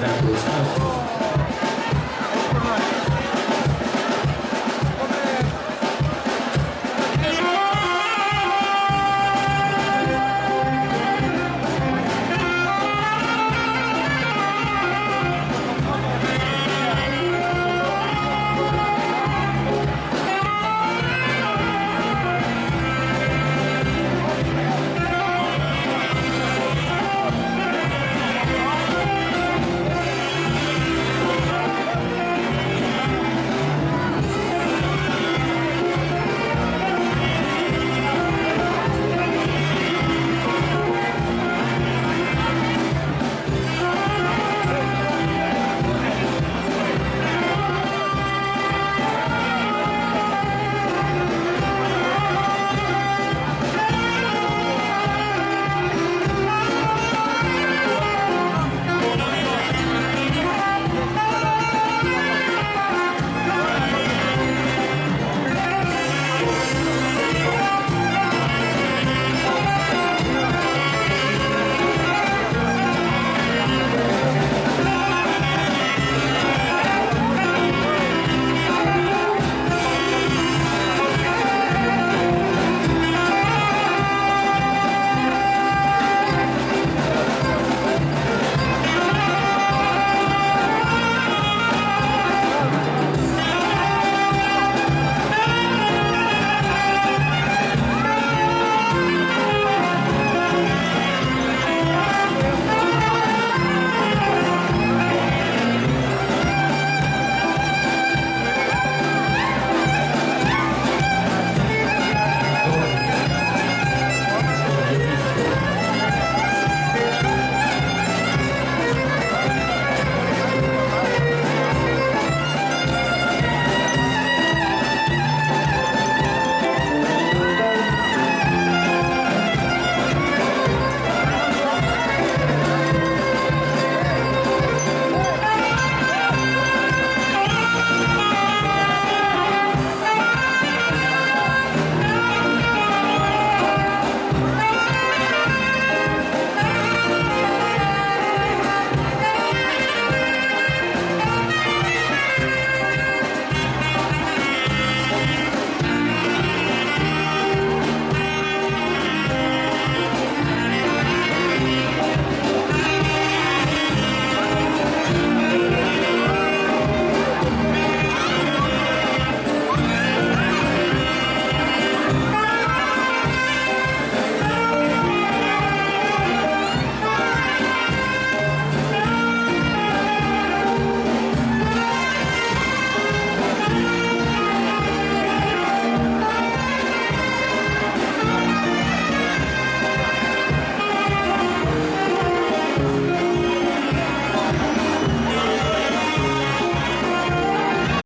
that was his.